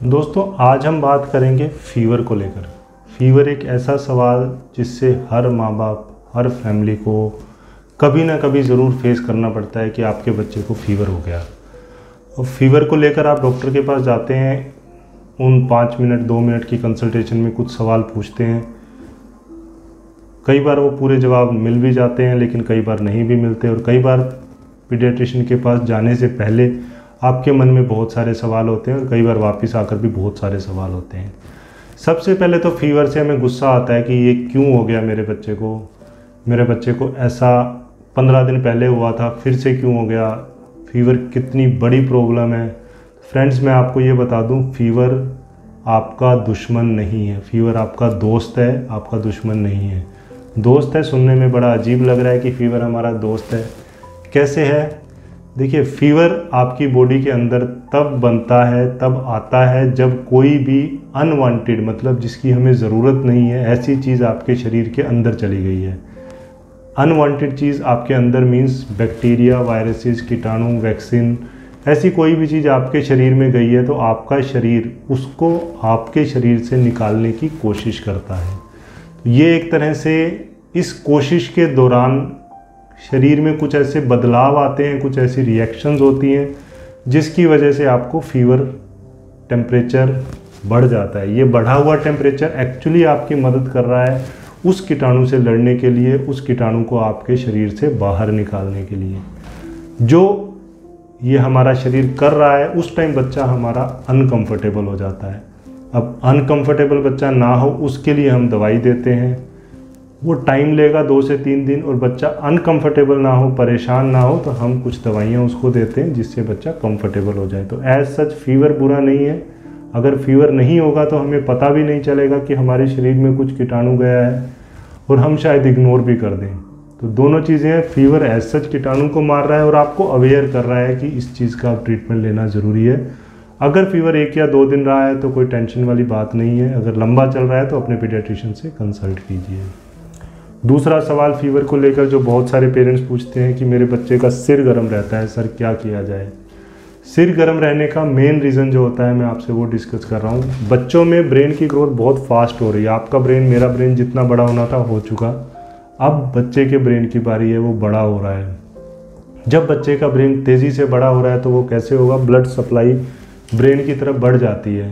दोस्तों, आज हम बात करेंगे फीवर को लेकर। फीवर एक ऐसा सवाल जिससे हर माँ बाप हर फैमिली को कभी ना कभी ज़रूर फेस करना पड़ता है कि आपके बच्चे को फीवर हो गया। और फीवर को लेकर आप डॉक्टर के पास जाते हैं, उन पाँच मिनट, दो मिनट की कंसल्टेशन में कुछ सवाल पूछते हैं। कई बार वो पूरे जवाब मिल भी जाते हैं, लेकिन कई बार नहीं भी मिलते। और कई बार पीडियाट्रिशियन के पास जाने से पहले आपके मन में बहुत सारे सवाल होते हैं और कई बार वापस आकर भी बहुत सारे सवाल होते हैं। सबसे पहले तो फीवर से हमें गुस्सा आता है कि ये क्यों हो गया मेरे बच्चे को? मेरे बच्चे को ऐसा पंद्रह दिन पहले हुआ था, फिर से क्यों हो गया? फीवर कितनी बड़ी प्रॉब्लम है। फ्रेंड्स मैं आपको ये बता दूँ फीवर आपका दुश्मन नहीं है। फीवर आपका दोस्त है, आपका दुश्मन नहीं है। दोस्त है सुनने में बड़ा अजीब लग रहा है कि फ़ीवर हमारा दोस्त है। कैसे है? देखिए फीवर आपकी बॉडी के अंदर तब बनता है, तब आता है जब कोई भी अनवांटेड मतलब जिसकी हमें ज़रूरत नहीं है, ऐसी चीज़ आपके शरीर के अंदर चली गई है। अनवांटेड चीज़ आपके अंदर मीन्स बैक्टीरिया वायरसेस कीटाणु वैक्सीन ऐसी कोई भी चीज़ आपके शरीर में गई है तो आपका शरीर उसको आपके शरीर से निकालने की कोशिश करता है। ये एक तरह से इस कोशिश के दौरान शरीर में कुछ ऐसे बदलाव आते हैं, कुछ ऐसी रिएक्शंस होती हैं, जिसकी वजह से आपको फीवर टेम्परेचर बढ़ जाता है। ये बढ़ा हुआ टेम्परेचर एक्चुअली आपकी मदद कर रहा है उस कीटाणु से लड़ने के लिए, उस कीटाणु को आपके शरीर से बाहर निकालने के लिए। जो ये हमारा शरीर कर रहा है, उस टाइम बच्चा हमारा अनकंफर्टेबल हो जाता है। अब अनकंफर्टेबल बच्चा ना हो, उसके लिए हम दवाई देते हैं। वो टाइम लेगा दो से तीन दिन और बच्चा अनकंफर्टेबल ना हो, परेशान ना हो तो हम कुछ दवाइयाँ उसको देते हैं जिससे बच्चा कंफर्टेबल हो जाए। तो एज सच फीवर बुरा नहीं है। अगर फीवर नहीं होगा तो हमें पता भी नहीं चलेगा कि हमारे शरीर में कुछ कीटाणु गया है और हम शायद इग्नोर भी कर दें। तो दोनों चीज़ें हैं। फीवर एज सच कीटाणु को मार रहा है और आपको अवेयर कर रहा है कि इस चीज़ का ट्रीटमेंट लेना ज़रूरी है। अगर फीवर एक या दो दिन रहा है तो कोई टेंशन वाली बात नहीं है। अगर लंबा चल रहा है तो अपने पीडियाट्रिशियन से कंसल्ट कीजिए। दूसरा सवाल फीवर को लेकर जो बहुत सारे पेरेंट्स पूछते हैं कि मेरे बच्चे का सिर गर्म रहता है, सर क्या किया जाए? सिर गर्म रहने का मेन रीज़न जो होता है, मैं आपसे वो डिस्कस कर रहा हूँ। बच्चों में ब्रेन की ग्रोथ बहुत फास्ट हो रही है। आपका ब्रेन मेरा ब्रेन जितना बड़ा होना था, हो चुका। अब बच्चे के ब्रेन की बारी है, वो बड़ा हो रहा है। जब बच्चे का ब्रेन तेज़ी से बड़ा हो रहा है तो वो कैसे होगा? ब्लड सप्लाई ब्रेन की तरफ़ बढ़ जाती है।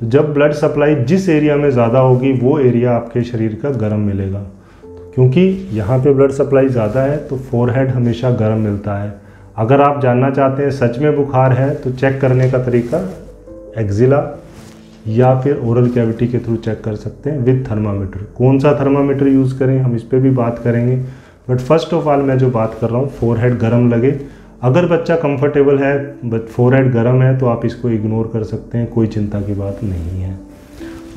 तो जब ब्लड सप्लाई जिस एरिया में ज़्यादा होगी, वो एरिया आपके शरीर का गर्म मिलेगा। क्योंकि यहाँ पे ब्लड सप्लाई ज़्यादा है तो फोरहेड हमेशा गर्म मिलता है। अगर आप जानना चाहते हैं सच में बुखार है तो चेक करने का तरीका एक्जिला या फिर ओरल कैविटी के थ्रू चेक कर सकते हैं विद थर्मामीटर कौन सा थर्मामीटर यूज़ करें, हम इस पर भी बात करेंगे। बट फ़र्स्ट ऑफ़ ऑल मैं जो बात कर रहा हूँ फोरहेड गर्म लगे। अगर बच्चा कंफर्टेबल है बट फोर हेड गर्म है तो आप इसको इग्नोर कर सकते हैं, कोई चिंता की बात नहीं है।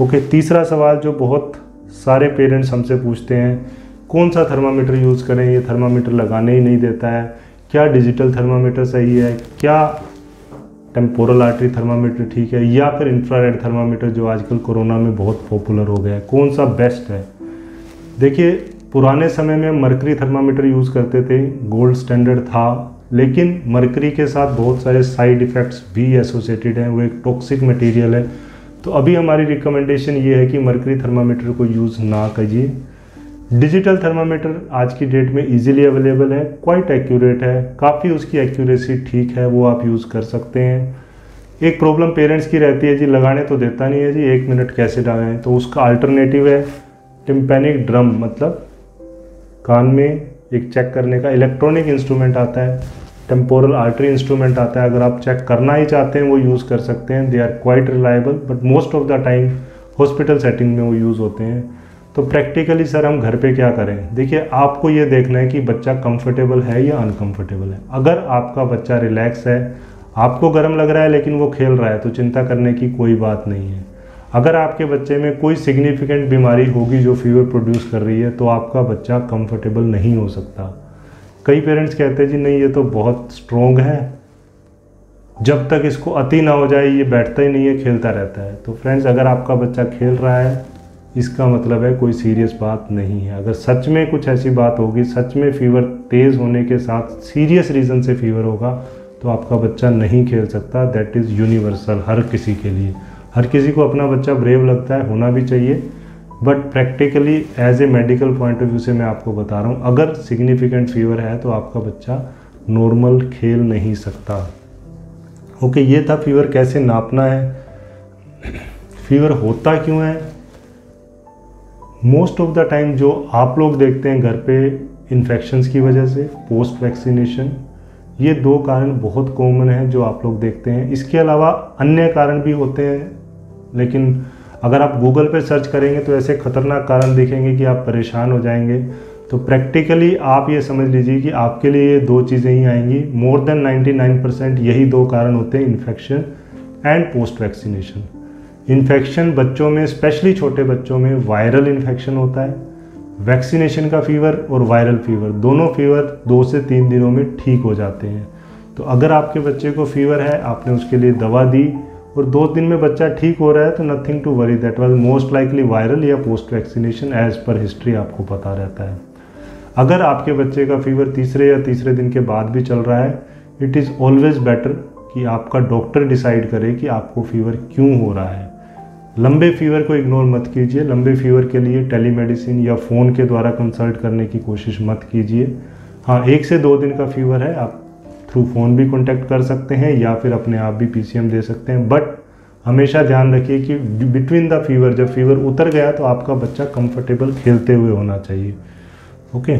ओके तीसरा सवाल जो बहुत सारे पेरेंट्स हमसे पूछते हैं, कौन सा थर्मामीटर यूज़ करें? ये थर्मामीटर लगाने ही नहीं देता है। क्या डिजिटल थर्मामीटर सही है? क्या टेम्पोरल आर्टरी थर्मामीटर ठीक है? या फिर इंफ्रारेड थर्मामीटर जो आजकल कोरोना में बहुत पॉपुलर हो गया है, कौन सा बेस्ट है? देखिए, पुराने समय में मरकरी थर्मामीटर यूज़ करते थे, गोल्ड स्टैंडर्ड था, लेकिन मरकरी के साथ बहुत सारे साइड इफ़ेक्ट्स भी एसोसिएटेड हैं। वो एक टॉक्सिक मटेरियल है तो अभी हमारी रिकमेंडेशन ये है कि मरकरी थर्मामीटर को यूज़ ना कीजिए डिजिटल थर्मामीटर आज की डेट में इजीली अवेलेबल है क्वाइट एक्यूरेट है, काफ़ी उसकी एक्यूरेसी ठीक है, वो आप यूज़ कर सकते हैं। एक प्रॉब्लम पेरेंट्स की रहती है जी, लगाने तो देता नहीं है जी, एक मिनट कैसे डालें तो उसका अल्टरनेटिव है टिम्पेनिक ड्रम मतलब कान में एक चेक करने का इलेक्ट्रॉनिक इंस्ट्रूमेंट आता है। टेम्पोरल आर्टरी इंस्ट्रूमेंट आता है, अगर आप चेक करना ही चाहते हैं, वो यूज़ कर सकते हैं। They are quite reliable but most of the time hospital setting में वो यूज़ होते हैं। तो प्रैक्टिकली सर हम घर पे क्या करें? देखिए, आपको ये देखना है कि बच्चा कंफर्टेबल है या अनकंफर्टेबल है। अगर आपका बच्चा रिलैक्स है, आपको गर्म लग रहा है, लेकिन वो खेल रहा है तो चिंता करने की कोई बात नहीं है। अगर आपके बच्चे में कोई सिग्निफिकेंट बीमारी होगी जो फीवर प्रोड्यूस कर रही है तो आपका बच्चा कंफर्टेबल नहीं हो सकता। कई पेरेंट्स कहते हैं, जी, नहीं, ये तो बहुत स्ट्रोंग है। जब तक इसको अति ना हो जाए, ये बैठता ही नहीं है, खेलता रहता है। तो फ्रेंड्स अगर आपका बच्चा खेल रहा है, इसका मतलब है कोई सीरियस बात नहीं है। अगर सच में कुछ ऐसी बात होगी, सच में फीवर तेज़ होने के साथ सीरियस रीज़न से फीवर होगा तो आपका बच्चा नहीं खेल सकता। दैट इज़ यूनिवर्सल हर किसी के लिए। हर किसी को अपना बच्चा ब्रेव लगता है, होना भी चाहिए। But practically as a medical point of view से मैं आपको बता रहा हूँ अगर सिग्निफिकेंट फीवर है तो आपका बच्चा नॉर्मल खेल नहीं सकता। ओके okay, ये था फीवर कैसे नापना है? फीवर होता क्यों है? मोस्ट ऑफ़ द टाइम जो आप लोग देखते हैं घर पे इन्फेक्शंस की वजह से पोस्ट वैक्सीनेशन ये दो कारण बहुत कॉमन है जो आप लोग देखते हैं। इसके अलावा अन्य कारण भी होते हैं लेकिन अगर आप गूगल पे सर्च करेंगे तो ऐसे खतरनाक कारण देखेंगे कि आप परेशान हो जाएँगे। तो प्रैक्टिकली आप ये समझ लीजिए कि आपके लिए ये दो चीज़ें ही आएँगी। मोर देन 99 परसेंट यही दो कारण होते हैं infection and post vaccination infection बच्चों में स्पेशली छोटे बच्चों में वायरल इन्फेक्शन होता है। वैक्सीनेशन का फीवर और वायरल फीवर दोनों फीवर दो से तीन दिनों में ठीक हो जाते हैं। तो अगर आपके बच्चे को फीवर है, आपने उसके लिए दवा दी और दो दिन में बच्चा ठीक हो रहा है तो nothing to worry that was most likely viral या post vaccination as per history आपको पता रहता है. अगर आपके बच्चे का फीवर तीसरे या तीसरे दिन के बाद भी चल रहा है इट इज़ ऑलवेज बेटर कि आपका डॉक्टर डिसाइड करे कि आपको फीवर क्यों हो रहा है. लंबे फीवर को इग्नोर मत कीजिए. लंबे फीवर के लिए टेलीमेडिसिन या फ़ोन के द्वारा कंसल्ट करने की कोशिश मत कीजिए. हाँ एक से दो दिन का फीवर है, आप थ्रू फ़ोन भी कॉन्टैक्ट कर सकते हैं या फिर अपने आप भी पीसीएम दे सकते हैं। बट हमेशा ध्यान रखिए कि बिटवीन द फीवर जब फीवर उतर गया तो आपका बच्चा कंफर्टेबल खेलते हुए होना चाहिए। ओके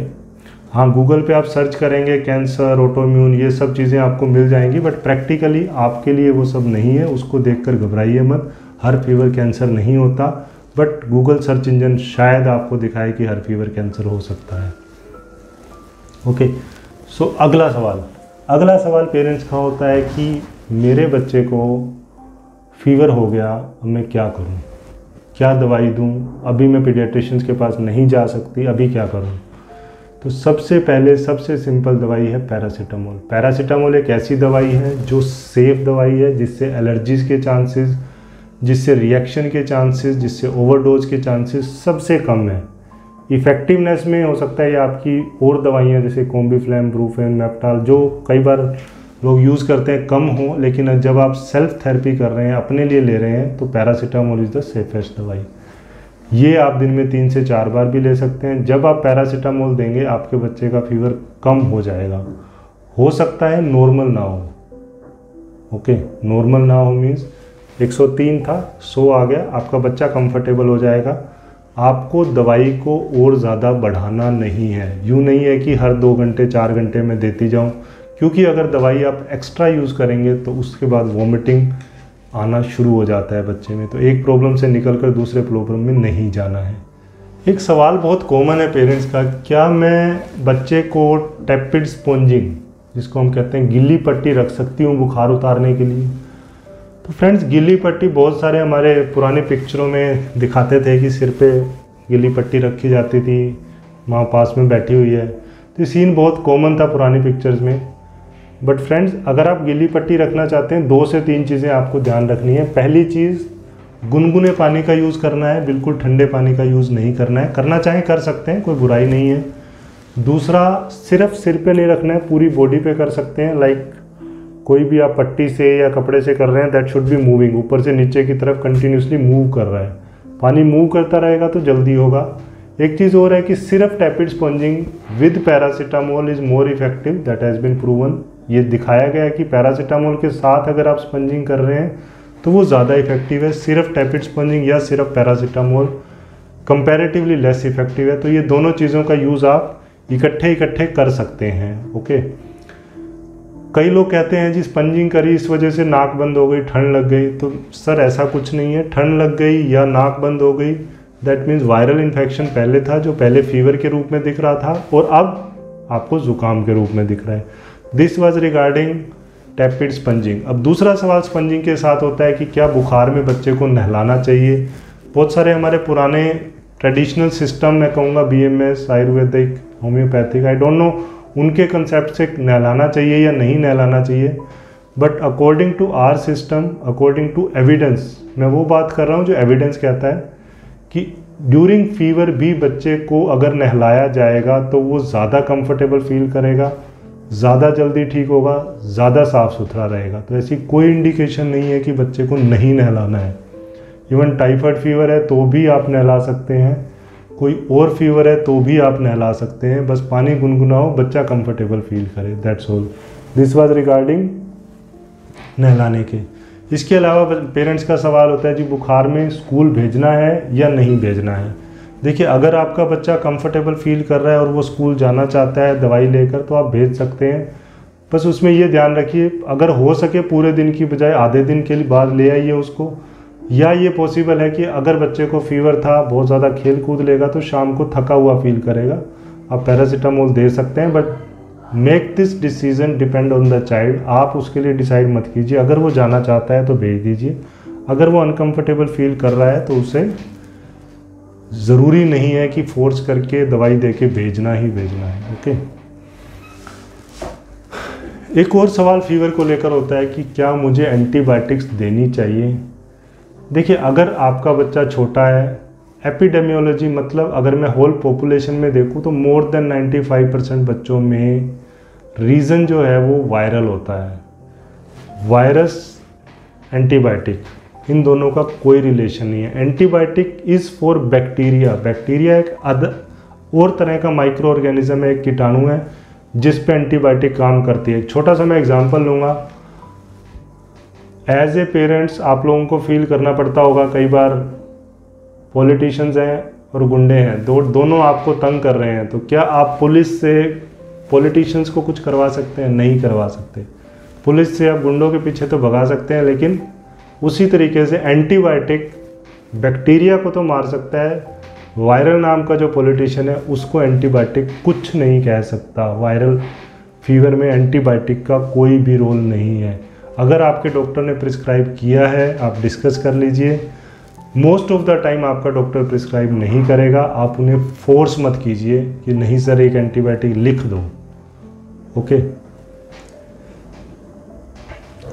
हाँ गूगल पे आप सर्च करेंगे कैंसर ऑटोम्यून ये सब चीज़ें आपको मिल जाएँगी बट प्रैक्टिकली आपके लिए वो सब नहीं है, उसको देखकर घबराइए मत। हर फीवर कैंसर नहीं होता बट गूगल सर्च इंजन शायद आपको दिखाए कि हर फीवर कैंसर हो सकता है। ओके सो अगला सवाल। अगला सवाल पेरेंट्स का होता है कि मेरे बच्चे को फीवर हो गया, अब मैं क्या करूँ? क्या दवाई दूँ? अभी मैं पीडियाट्रिशियंस के पास नहीं जा सकती, अभी क्या करूँ? तो सबसे पहले, सबसे सिंपल दवाई है पैरासीटामोल पैरासीटामोल एक ऐसी दवाई है जो सेफ़ दवाई है, जिससे एलर्जीज़ के चांसेस जिससे रिएक्शन के चांसेस जिससे ओवरडोज के चांसेस सबसे कम है। इफ़ेक्टिवनेस में हो सकता है ये आपकी और दवाइयाँ, जैसे कोम्बीफ्लैम ब्रूफेन मेप्टाल जो कई बार लोग यूज़ करते हैं, कम हो, लेकिन जब आप सेल्फ थेरेपी कर रहे हैं, अपने लिए ले रहे हैं तो पैरासीटामोल इज़ द सेफेस्ट दवाई। ये आप दिन में तीन से चार बार भी ले सकते हैं। जब आप पैरासीटामोल देंगे, आपके बच्चे का फीवर कम हो जाएगा। हो सकता है नॉर्मल ना हो। ओके नॉर्मल ना हो मीन्स 103 था 100 आ गया, आपका बच्चा कंफर्टेबल हो जाएगा। आपको दवाई को और ज़्यादा बढ़ाना नहीं है। यूँ नहीं है कि हर दो घंटे, चार घंटे में देती जाऊँ, क्योंकि अगर दवाई आप एक्स्ट्रा यूज़ करेंगे तो उसके बाद वॉमिटिंग आना शुरू हो जाता है बच्चे में। तो एक प्रॉब्लम से निकल कर दूसरे प्रॉब्लम में नहीं जाना है। एक सवाल बहुत कॉमन है पेरेंट्स का, क्या मैं बच्चे को टेपिड स्पॉन्जिंग जिसको हम कहते हैं, गिल्ली पट्टी रख सकती हूँ बुखार उतारने के लिए? तो फ्रेंड्स गिल्ली पट्टी बहुत सारे हमारे पुराने पिक्चरों में दिखाते थे कि सिर पे गिल्ली पट्टी रखी जाती थी माँ पास में बैठी हुई है। तो सीन बहुत कॉमन था पुरानी पिक्चर्स में। बट फ्रेंड्स अगर आप गिल्ली पट्टी रखना चाहते हैं, दो से तीन चीज़ें आपको ध्यान रखनी है। पहली चीज़, गुनगुने पानी का यूज़ करना है, बिल्कुल ठंडे पानी का यूज़ नहीं करना है। करना चाहें, कर सकते हैं, कोई बुराई नहीं है। दूसरा, सिर्फ़ सिर पे नहीं रखना है, पूरी बॉडी पे कर सकते हैं। लाइक कोई भी आप पट्टी से या कपड़े से कर रहे हैं दैट शुड बी मूविंग ऊपर से नीचे की तरफ़ कंटिन्यूसली मूव कर रहा है। पानी मूव करता रहेगा तो जल्दी होगा। एक चीज़ और है कि सिर्फ़ tepid sponging with paracetamol is more effective that has been proven ये दिखाया गया है कि पैरासीटामोल के साथ अगर आप स्पंजिंग कर रहे हैं तो वो ज़्यादा इफ़ेक्टिव है। सिर्फ़ टैपिड स्पंजिंग या सिर्फ़ पैरासीटामोल कंपैरेटिवली लेस इफ़ेक्टिव है। तो ये दोनों चीज़ों का यूज़ आप इकट्ठे इकट्ठे कर सकते हैं। Okay okay? कई लोग कहते हैं जी स्पंजिंग करी, इस वजह से नाक बंद हो गई, ठंड लग गई। तो सर, ऐसा कुछ नहीं है। ठंड लग गई या नाक बंद हो गई दैट मीन्स वायरल इन्फेक्शन पहले था, जो पहले फीवर के रूप में दिख रहा था, और अब आपको ज़ुकाम के रूप में दिख रहा है। This was regarding tepid sponging अब दूसरा सवाल स्पंजिंग के साथ होता है कि क्या बुखार में बच्चे को नहलाना चाहिए? बहुत सारे हमारे पुराने ट्रेडिशनल सिस्टम मैं कहूँगा B M S ayurvedic homeopathic I don't know उनके कंसेप्ट से नहलाना चाहिए या नहीं नहलाना चाहिए। But according to our system according to evidence मैं वो बात कर रहा हूँ जो एविडेंस कहता है कि ड्यूरिंग फीवर भी बच्चे को अगर नहलाया जाएगा तो वो ज़्यादा कंफर्टेबल फील करेगा, ज़्यादा जल्दी ठीक होगा, ज़्यादा साफ़ सुथरा रहेगा। तो ऐसी कोई इंडिकेशन नहीं है कि बच्चे को नहीं नहलाना है। इवन टाइफाइड फीवर है तो भी आप नहला सकते हैं। कोई और फीवर है तो भी आप नहला सकते हैं। बस पानी गुनगुनाओ, बच्चा कंफर्टेबल फील करे that's all this was regarding नहलाने के। इसके अलावा पेरेंट्स का सवाल होता है, जी, बुखार में स्कूल भेजना है या नहीं भेजना है? देखिए, अगर आपका बच्चा कंफर्टेबल फील कर रहा है और वो स्कूल जाना चाहता है, दवाई लेकर तो आप भेज सकते हैं। बस उसमें ये ध्यान रखिए, अगर हो सके पूरे दिन की बजाय आधे दिन के लिए बाद ले आइए उसको। या ये पॉसिबल है कि अगर बच्चे को फीवर था, बहुत ज़्यादा खेल कूद लेगा तो शाम को थका हुआ फील करेगा। आप पैरासीटामोल दे सकते हैं but make this decision depend on the child आप उसके लिए डिसाइड मत कीजिए। अगर वो जाना चाहता है तो भेज दीजिए। अगर वो अनकंफर्टेबल फील कर रहा है तो उसे ज़रूरी नहीं है कि फोर्स करके दवाई दे के भेजना ही भेजना है ओके एक और सवाल फीवर को लेकर होता है कि क्या मुझे एंटीबायोटिक्स देनी चाहिए? देखिए, अगर आपका बच्चा छोटा है, एपिडेमियोलॉजी मतलब अगर मैं होल पॉपुलेशन में देखूँ तो मोर देन 95 परसेंट बच्चों में रीज़न जो है वो वायरल होता है। वायरस एंटीबायोटिक इन दोनों का कोई रिलेशन नहीं है। Antibiotic is for bacteria bacteria एक अद, और तरह का माइक्रो ऑर्गेनिज्म है, एक कीटाणु है, जिस पे एंटीबायोटिक काम करती है। छोटा सा मैं एग्जांपल लूँगा। एज ए पेरेंट्स आप लोगों को फील करना पड़ता होगा, कई बार पॉलिटिशियंस हैं और गुंडे हैं। दो, दोनों आपको तंग कर रहे हैं। तो क्या आप पुलिस से पॉलिटिशियंस को कुछ करवा सकते हैं? नहीं करवा सकते। पुलिस से आप गुंडों के पीछे तो भगा सकते हैं, लेकिन उसी तरीके से एंटीबायोटिक बैक्टीरिया को तो मार सकता है। वायरल नाम का जो पॉलिटिशियन है, उसको एंटीबायोटिक कुछ नहीं कह सकता। वायरल फीवर में एंटीबायोटिक का कोई भी रोल नहीं है। अगर आपके डॉक्टर ने प्रिस्क्राइब किया है, आप डिस्कस कर लीजिए। मोस्ट ऑफ़ द टाइम आपका डॉक्टर प्रिस्क्राइब नहीं करेगा। आप उन्हें फोर्स मत कीजिए कि नहीं सर, एक एंटीबायोटिक लिख दो। ओके?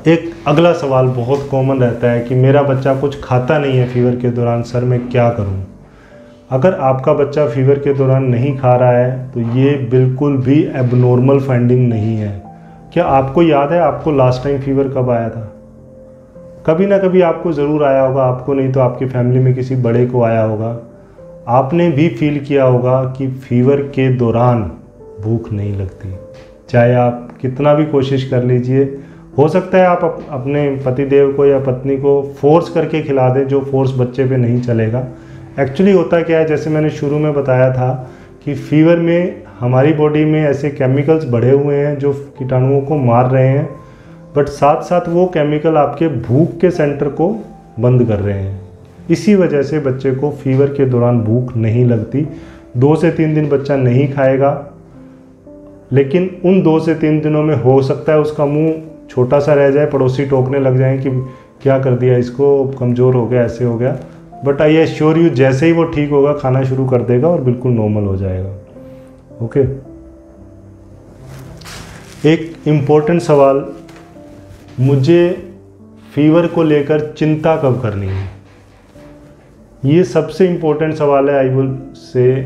एक अगला सवाल बहुत कॉमन रहता है कि मेरा बच्चा कुछ खाता नहीं है फीवर के दौरान, सर मैं क्या करूँ? अगर आपका बच्चा फीवर के दौरान नहीं खा रहा है तो ये बिल्कुल भी एबनॉर्मल फाइंडिंग नहीं है। क्या आपको याद है आपको लास्ट टाइम फीवर कब आया था? कभी ना कभी आपको ज़रूर आया होगा आपको नहीं तो आपकी फैमिली में किसी बड़े को आया होगा। आपने भी फील किया होगा कि फीवर के दौरान भूख नहीं लगती। चाहे आप कितना भी कोशिश कर लीजिए हो सकता है आप अप, अपने पतिदेव को या पत्नी को फोर्स करके खिला दें जो फोर्स बच्चे पे नहीं चलेगा। एक्चुअली होता क्या है जैसे मैंने शुरू में बताया था कि फीवर में हमारी बॉडी में ऐसे केमिकल्स बढ़े हुए हैं जो कीटाणुओं को मार रहे हैं बट साथ साथ वो केमिकल आपके भूख के सेंटर को बंद कर रहे हैं। इसी वजह से बच्चे को फीवर के दौरान भूख नहीं लगती। दो से तीन दिन बच्चा नहीं खाएगा, लेकिन उन दो से तीन दिनों में हो सकता है उसका मुँह छोटा सा रह जाए, पड़ोसी टोकने लग जाए कि क्या कर दिया इसको, कमज़ोर हो गया, ऐसे हो गया। बट आई एश्योर यू जैसे ही वो ठीक होगा, खाना शुरू कर देगा और बिल्कुल नॉर्मल हो जाएगा। ओके। एक इम्पोर्टेंट सवाल, मुझे फीवर को लेकर चिंता कब करनी है? ये सबसे इम्पोर्टेंट सवाल है आई विल से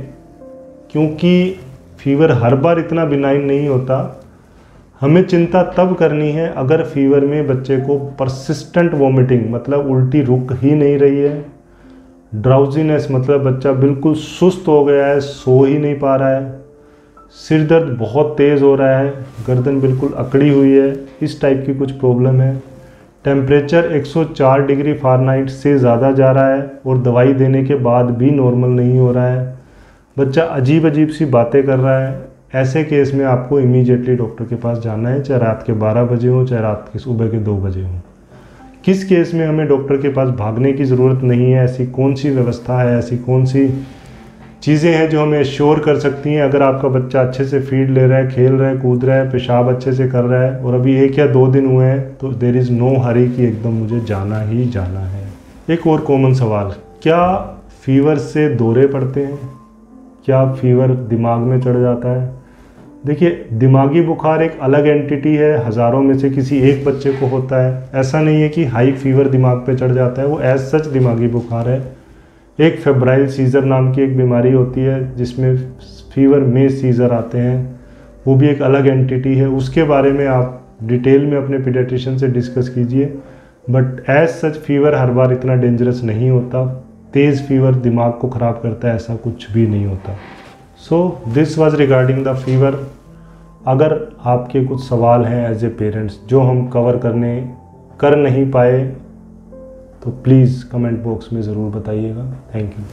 क्योंकि फीवर हर बार इतना बिनाइन नहीं होता। हमें चिंता तब करनी है अगर फीवर में बच्चे को परसिस्टेंट वॉमिटिंग मतलब उल्टी रुक ही नहीं रही है। ड्राउजीनेस मतलब बच्चा बिल्कुल सुस्त हो गया है, सो ही नहीं पा रहा है। सिर दर्द बहुत तेज़ हो रहा है, गर्दन बिल्कुल अकड़ी हुई है, इस टाइप की कुछ प्रॉब्लम है। टेम्परेचर 104 डिग्री फारनाइट से ज़्यादा जा रहा है और दवाई देने के बाद भी नॉर्मल नहीं हो रहा है। बच्चा अजीब अजीब सी बातें कर रहा है। ऐसे केस में आपको इमीडिएटली डॉक्टर के पास जाना है, चाहे रात के 12 बजे हो, चाहे रात के सुबह के दो बजे हो। किस केस में हमें डॉक्टर के पास भागने की ज़रूरत नहीं है? ऐसी कौन सी व्यवस्था है? ऐसी कौन सी चीज़ें हैं जो हमें श्योर कर सकती हैं। अगर आपका बच्चा अच्छे से फ़ीड ले रहा है, खेल रहा है, कूद रहा है, पेशाब अच्छे से कर रहा है और अभी एक या दो दिन हुए हैं तो देर इज़ नो हरी कि एकदम मुझे जाना ही जाना है। एक और कॉमन सवाल, क्या फीवर से दौरे पड़ते हैं? क्या फीवर दिमाग में चढ़ जाता है? देखिए, दिमागी बुखार एक अलग एंटिटी है, हज़ारों में से किसी एक बच्चे को होता है। ऐसा नहीं है कि हाई फीवर दिमाग पे चढ़ जाता है, वो एज सच दिमागी बुखार है। एक फेब्राइल सीज़र नाम की एक बीमारी होती है, जिसमें फीवर में सीज़र आते हैं। वो भी एक अलग एंटिटी है। उसके बारे में आप डिटेल में अपने पीडियाट्रिशियन से डिस्कस कीजिए। बट एज सच फीवर हर बार इतना डेंजरस नहीं होता। तेज़ फीवर दिमाग को ख़राब करता है, ऐसा कुछ भी नहीं होता। So this was regarding the fever अगर आपके कुछ सवाल हैं एज ए पेरेंट्स जो हम कवर करने, कर नहीं पाए तो प्लीज़ कमेंट बॉक्स में ज़रूर बताइएगा। Thank you